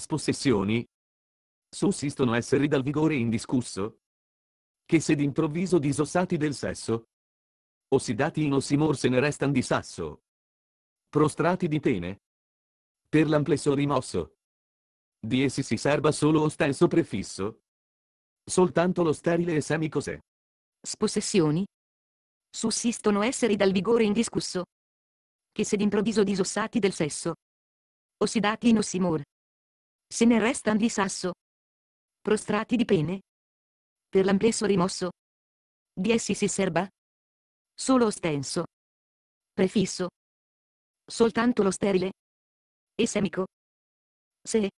Spossessioni? Sussistono esseri dal vigore indiscusso? Che se d'improvviso disossati del sesso? Ossidati in ossimor se ne restan di sasso? Prostrati di pene? Per l'amplesso rimosso? Di essi si serba solo ostenso prefisso? Soltanto lo sterile e semicosè. Spossessioni? Sussistono esseri dal vigore indiscusso? Che se d'improvviso disossati del sesso? Ossidati in ossimor? Se ne restan di sasso? Prostrati di pene? Per l'amplesso rimosso? Di essi si serba? Solo ostenso? Prefisso? Soltanto lo sterile? E semico? Se?